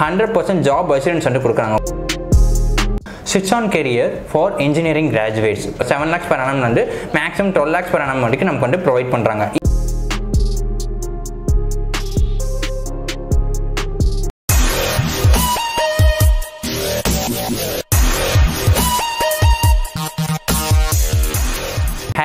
Hundred percent job assurance வந்து கொடுக்குறாங்க. ஸ்விட்ச் on career for engineering graduates seven lakhs per annum வந்து maximum twelve lakhs per annum வரைக்கும் நமக்கு வந்து ப்ரொவைட் பண்ணுறாங்க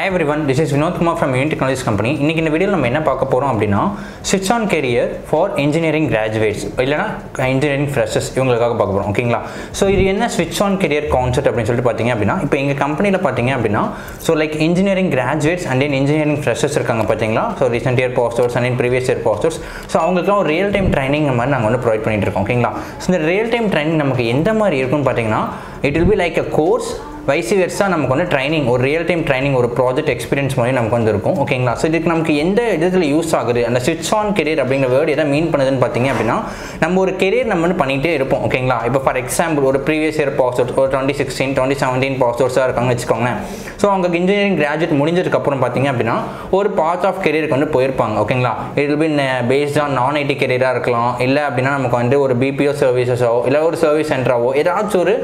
hi everyone this is Vinodkumar from Yoon technologies company இன்றைக்கி இந்த வீடியோவில் நம்ம என்ன பார்க்க போகிறோம் அப்படின்னா ஸ்விட்ச் on career for engineering graduates இல்லைனா இன்ஜினியரிங் ஃப்ரெஷர்ஸ் இவங்களுக்காக பார்க்க போகிறோம் ஓகேங்களா? ஸோ இது என்ன ஸ்விட்ச் ஆன் கெரியர் கான்செப்ட் அப்படின்னு சொல்லிட்டு பார்த்தீங்க அப்படின்னா இப்போ எங்கள் கம்பெனியில் பார்த்தீங்க அப்படின்னா so like engineering graduates and then engineering freshers இருக்காங்க பார்த்தீங்களா? So recent year posters and previous year posters so அவங்களுக்குலாம் ஒரு ரியல் டைம் ட்ரைனிங் மாதிரி நாங்கள் வந்து ப்ரொவைட் பண்ணிட்டு இருக்கோம். ஓகேங்களா? ஸோ இந்த ரியல் டைம் ட்ரைனிங் நமக்கு எந்த மாதிரி இருக்குன்னு பார்த்தீங்கன்னா it will be like a course vice வெர்ஸாக நமக்கு வந்து ட்ரைனிங் ஒரு ரியல் டைம் ட்ரைனிங் ஒரு ப்ராஜெக்ட் எக்ஸ்பீரியன்ஸ் மாதிரி நமக்கு வந்து இருக்கும் ஓகேங்களா ஸோ இதுக்கு நமக்கு எந்த விதத்தில் யூஸ் ஆகுது? அந்த ஸ்விட்ச் ஆன் கெரியர் அப்படிங்கிற வேர்டு எதை மீன் பண்ணுதுன்னு பார்த்தீங்க அப்படின்னா நம்ம ஒரு கெரியர் நம்ம வந்து பண்ணிகிட்டே இருப்போம். ஓகேங்களா இப்போ ஃபார் எக்ஸாம்பிள் ஒரு ப்ரீவியஸ் இயர் பாஸ் அவுட் ஒரு twenty sixteen twenty seventeen pass அவுட்ஸாக இருக்காங்கன்னு வச்சுக்கோங்களேன். ஸோ அவங்க இன்ஜினியரிங் கிராஜுவேட் முடிஞ்சதுக்கப்புறம் பார்த்தீங்க அப்படின்னா ஒரு பார்ட் ஆஃப் கெரியருக்கு வந்து போயிருப்பாங்க. ஓகேங்களா it will be based on non IT கெரியராக இருக்கலாம். இல்லை அப்படின்னா நமக்கு வந்து ஒரு பிபிஓ சர்வீசஸோ இல்லை ஒரு சர்வீஸ் சென்டராவோ ஏதாச்சும் ஒரு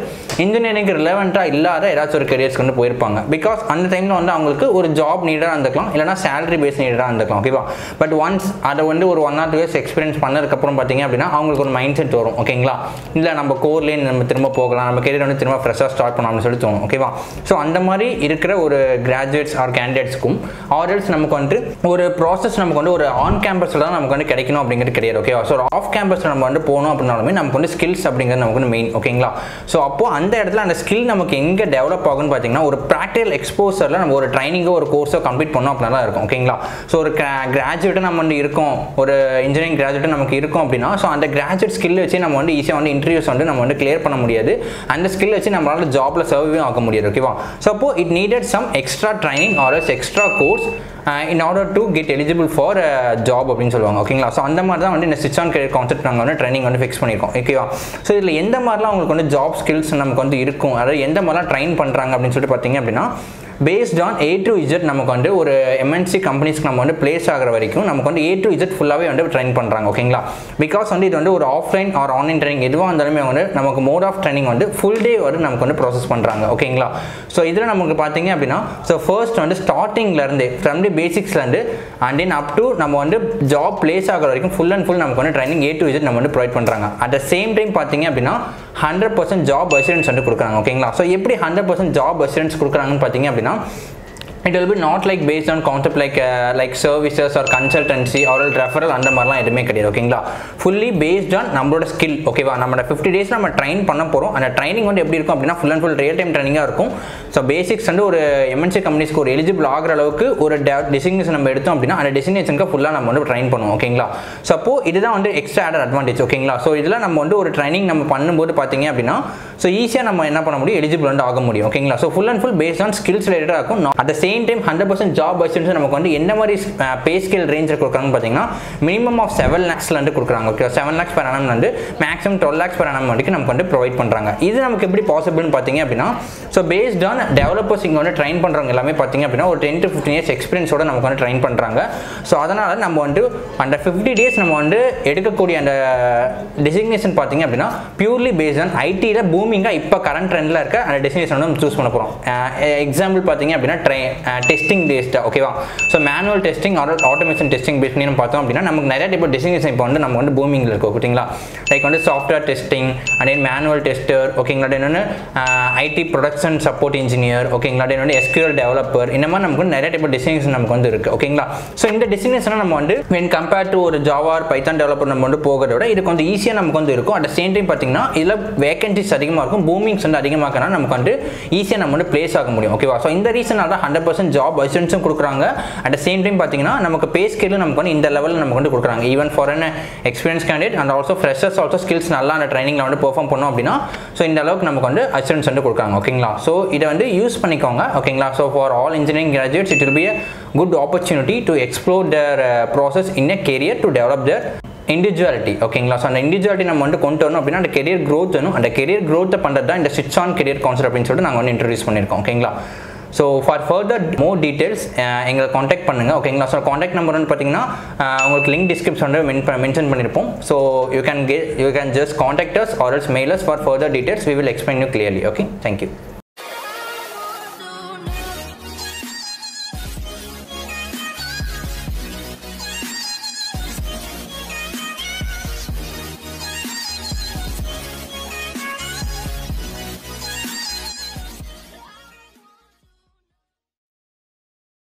இன்ஜினியரிங் ரிலவெண்ட்டாக இல்லாத ஏதாச்சும் ஒரு கெரியர்ஸ்க்கு வந்து போயிருப்பாங்க. பிகாஸ் அந்த டைமில் வந்து அவங்களுக்கு ஒரு ஜாப் நீடாக இருந்துக்கலாம் இல்லைனா சேலரி பேஸ் நீடாக இருந்துக்கலாம் ஓகேவா பட் ஒன்ஸ் அதை வந்து ஒரு one or two years experience பண்ணதுக்கப்புறம் பார்த்தீங்க அப்படின்னா அவங்களுக்கு ஒரு மைண்ட் செட் வரும் ஓகேங்களா இல்லை நம்ம கோர்லேயே நம்ம திரும்ப போகலாம் நம்ம கெரியர் வந்து திரும்ப ஃப்ரெஷ்ஷாக ஸ்டார்ட் பண்ணலாம்னு சொல்லி தோணும் ஓகேவா ஸோ அந்த மாதிரி இருக்கிற ஒரு கிராஜுவேட்ஸ் ஆர் கேண்டிடேட்ஸ்க்கும் ஆர்டர்ஸ் நமக்கு வந்து ஒரு ப்ராசஸ் நமக்கு வந்து ஒரு ஆன் கேம்பஸில் தான் நமக்கு வந்து கிடைக்கணும் அப்படிங்கிறது கிடையாது ஓகேவா ஸோ ஆஃப் கேம்பஸில் நம்ம வந்து போகணும் அப்படின்னாலுமே நமக்கு வந்து ஸ்கில்ஸ் அப்படிங்கிறது நமக்கு வந்து மெயின் ஓகேங்களா ஸோ அப்போது அந்த இடத்துல அந்த ஸ்கில் நமக்கு எங்கே டெவலப் ஆகும்னு பார்த்தீங்கன்னா ஒரு ப்ராக்டிகல் எக்ஸ்போசரில் நம்ம ஒரு ட்ரைனிங்கோ ஒரு கோர்ஸோ கம்ப்ளீட் பண்ணோம் அப்படின்னா தான் இருக்கும். ஓகேங்களா ஸோ ஒரு கிராஜுவேட்டாக நம்ம வந்து இருக்கோம். ஒரு இன்ஜினியரிங் கிராஜுவேட் நமக்கு இருக்கும் அப்படின்னா ஸோ அந்த கிராஜுவேட் ஸ்கில் வச்சு நம்ம வந்து ஈஸியாக வந்து இன்டர்வியூஸ் வந்து நம்ம வந்து கிளியர் பண்ண முடியாது. அந்த ஸ்கில் வச்சு நம்மளால் ஜாப்ல சர்வையும் ஆக முடியாது ஓகேவா ஸோ அப்போ it needed some extra training or as extra course in order to get eligible for job அப்படின்னு சொல்லுவாங்க ஓகேங்களா ஸோ அந்த மாதிரி தான் வந்து இந்த ஸ்விட்ச் ஆன் கெரியர் கான்செப்ட் நாங்கள் வந்து ட்ரைனிங் வந்து ஃபிக்ஸ் பண்ணியிருக்கோம் ஓகேவா ஸோ இதில் எந்த மாதிரிலாம் உங்களுக்கு வந்து ஜாப் ஸ்கில்ஸ் நமக்கு வந்து இருக்கும்? அதாவது எந்த மாதிரிலாம் ட்ரைன் பண்ணுறாங்க அப்படின்னு சொல்லிட்டு பார்த்தீங்க அப்படின்னா based on A to Z நமக்கு வந்து ஒரு எம்என்சி கம்பெனிஸ்க்கு நம்ம வந்து பிளேஸ் ஆகிற வரைக்கும் நமக்கு வந்து ஏ டு இஜெட் ஃபுல்லாகவே வந்து ட்ரைன் பண்ணுறாங்க ஓகேங்களா பிகாஸ் வந்து இது வந்து ஒரு ஆஃப்லைன் ஆர் ஆன்லைன் ட்ரைனிங் எதுவாக இருந்தாலுமே வந்து நமக்கு மோட் ஆஃப் ட்ரைனிங் வந்து ஃபுல் டே வந்து நமக்கு வந்து ப்ராசஸ் பண்ணுறாங்க ஓகேங்களா ஸோ இதில் நமக்கு பார்த்தீங்க அப்படின்னா ஸோ ஃபர்ஸ்ட் வந்து ஸ்டார்டிங்லேருந்து ஃப்ரம் தி பேசிக்ஸ்லேருந்து அண்ட் தென் அப் டு நம்ம வந்து ஜாப் பிளேஸ் ஆகிற வரைக்கும் ஃபுல் அண்ட் ஃபுல் நமக்கு வந்து ட்ரைனிங் ஏ டு இஜெட் நம்ம வந்து ப்ரொவைட் பண்ணுறாங்க அட் த சேம் டைம் பார்த்தீங்க அப்படின்னா ஹண்ட்ரட் பர்சன்ட் ஜாப் அசூரன்ஸ் வந்து கொடுக்குறாங்க ஓகேங்களா ஸோ எப்படி ஹண்ட்ரட் பர்சன்ட் ஜாப் அசூரன்ஸ் கொடுக்குறாங்கன்னு பார்த்தீங்க அப்படின்னா it will be not like based on concept like like services or consultancy or referral அந்த மாதிரிலாம் எதுவுமே கிடையாது ஓகேங்களா ஃபுல்லி பேஸ்ட் ஆன் நம்மளோட ஸ்கில் ஓகேவா நம்ம ஃபிஃப்டி டேஸ் நம்ம ட்ரைன் பண்ண போகிறோம் அந்த ட்ரைனிங் வந்து எப்படி இருக்கும் அப்படின்னா full and full real time ட்ரைனிங்காக இருக்கும். ஸோ பேசிக்ஸ் வந்து ஒரு எம்என்சி கம்பெனிஸ்க்கு ஒரு எலிஜிபிள் ஆகிற அளவுக்கு ஒரு டெசிக்னேஷன் நம்ம எடுத்தோம் அப்படின்னா அந்த டெசிக்னேஷனுக்கு ஃபுல்லாக நம்ம வந்து ட்ரைன் பண்ணுவோம் ஓகேங்களா ஸோ அப்போ இதுதான் வந்து எக்ஸ்ட்ரா ஆடர் அட்வான்டேஜ் ஓகேங்களா ஸோ இதில் நம்ம வந்து ஒரு ட்ரைனிங் நம்ம பண்ணும்போது பார்த்தீங்க அப்படின்னா ஸோ ஈஸியாக நம்ம என்ன பண்ண முடியும்? எலிஜிபிள் வந்து ஆக முடியும் ஓகேங்களா so full and full based on skills ரிலேட்டடாக இருக்கும். At the same time hundred percent job persons நமக்கு வந்து என்ன மாதிரி பே ஸ்கேல் ரேஞ்சில் கொடுக்குறாங்கன்னு பார்த்தீங்கன்னா மினிமம் ஆஃப் செவன் லேக்ஸ்லேருந்து கொடுக்குறாங்க okay seven lakhs per annum வந்து maximum twelve lakhs per annum வரைக்கும் நமக்கு வந்து ப்ரொவைட் பண்ணுறாங்க இது நமக்கு எப்படி பாசிபிள்னு பார்த்தீங்க அப்படின்னா ஸோ பேஸ்ட் ஆன் டெவலப்பர்ஸ் இங்கே வந்து ட்ரெயின் பண்ணுறவங்க எல்லாமே பார்த்தீங்க அப்படின்னா ஒரு டென் டு ஃபிஃப்டின் இயர்ஸ் எக்ஸ்பீரியன்ஸோட நமக்கு வந்து ட்ரைன் பண்ணுறாங்க ஸோ அதனால் நம்ம வந்து அந்த ஃபிஃப்டி டேஸ் நம்ம வந்து எடுக்கக்கூடிய அந்த டெசிக்னேஷன் பார்த்தீங்க அப்படின்னா பியூர்லி பேஸ்ட் ஆன் ஐடியில் பூமிங்காக இப்போ கரண்ட் ட்ரெண்டில் இருக்க அந்த டெசிக்னேஷன் வந்து நம்ம சூஸ் பண்ண போகிறோம் எக்ஸாம்பிள் பார்த்தீங்க அப்படின்னா ட்ரை டெஸ்டிங் பேஸ்டாக ஓகேவா so manual testing or automation testing base பண்ணி பார்த்தோம் அப்படின்னா நமக்கு நிறைய டைப் டெஸ்டினேஷன் இப்போ வந்து நம்ம வந்து பூமிங்கில் இருக்கும் ஓகேங்களா லைக் வந்து software testing and then manual tester ஓகேங்களா இன்னொன்று ஐடி ப்ரொடக்ஷன் சப்போர்ட் இன்ஜினியர் ஓகேங்களா இன்னொன்று எஸ்கியூஎல் டெவலப்பர் இந்த மாதிரி நமக்கு வந்து நிறைய டைப் டெஸ்டினேஷன் நமக்கு வந்து இருக்குது ஓகேங்களா ஸோ இந்த டெஸ்டினேஷனை நம்ம வந்து வென் கம்பேர் டு ஒரு ஜாவார் பைத்தான் டெவலப்பர் நம்ம வந்து போகிறத விட இது கொஞ்சம் ஈஸியாக நமக்கு வந்து இருக்கும். அட் சேம் டைம் பார்த்தீங்கன்னா இதில் வேகன்சிஸ் அதிகமாக இருக்கும் பூமிங்ஸ் வந்து அதிகமாக நமக்கு வந்து ஈஸியாக நம்ம வந்து பிளேஸ் ஆக முடியும் ஓகேவா ஸோ இந்த ரீசனால தான் ஹண்ட்ரட் பர்சன்ட் ஜாப் அசிஸ்டன்ஸும் கொடுக்குறாங்க. அட் சேம் டைம் பார்த்தீங்கன்னா நமக்கு பே ஸ்கேலும் நமக்கு வந்து இந்த லெவலில் நமக்கு வந்து கொடுக்குறாங்க. Even for an experience candidate and also freshers also skills நல்லா அந்த ட்ரைனிங்கில் வந்து பெர்ஃபார்ம் பண்ணோம் அப்படின்னா ஸோ இந்த அளவுக்கு நமக்கு வந்து அசிஸ்டன்ஸ் வந்து கொடுக்குறாங்க. ஓகேங்களா ஸோ இதை வந்து யூஸ் பண்ணிக்கோங்க. ஓகேங்களா so for all engineering graduates it will be a good opportunity to explore the process in a career to develop the individuality ஓகேங்களா ஸோ அந்த இண்டிவிஜுவாலிட்டி நம்ம வந்து கொண்டு வரணும் அப்படின்னா அந்த கெரியர் க்ரோத் வேணும். அந்த கெரியர் க்ரோத்தை பண்ணுறது தான் இந்த ஸ்விட்ச் ஆன் கெரியர் கான்செப்ட் அப்படின்னு சொல்லிட்டு நாங்கள் வந்து இன்ட்ரடியூஸ் பண்ணியிருக்கோம். ஓகேங்களா so for further more details எங்களை காண்டாக்ட் பண்ணுங்கள் ஓகேங்களா ஸோ காண்டாக்ட் நம்பர் வந்து பார்த்தீங்கன்னா உங்களுக்கு லிங்க் டிஸ்கிரிப்ஷனில் மென் மென்ஷன் பண்ணியிருப்போம் so you can K you can just contact us or else mail us for further details we will explain you clearly okay thank you